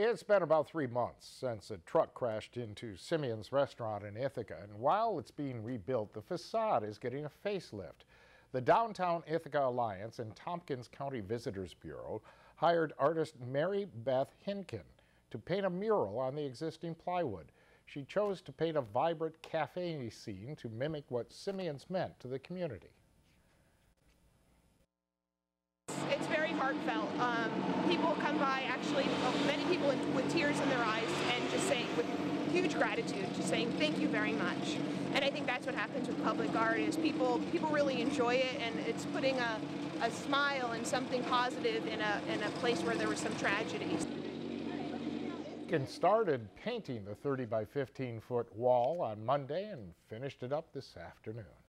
It's been about three months since a truck crashed into Simeon's restaurant in Ithaca, and while it's being rebuilt, the facade is getting a facelift. The Downtown Ithaca Alliance and Tompkins County Visitors Bureau hired artist Mary Beth Hinkin to paint a mural on the existing plywood. She chose to paint a vibrant cafe scene to mimic what Simeon's meant to the community. It's very heartfelt. Um, people come by, actually, people with tears in their eyes, and just saying, with huge gratitude, just saying thank you very much. And I think that's what happens with public art is people people really enjoy it, and it's putting a, a smile and something positive in a in a place where there was some tragedy. Hinkin started painting the 30 by 15 foot wall on Monday and finished it up this afternoon.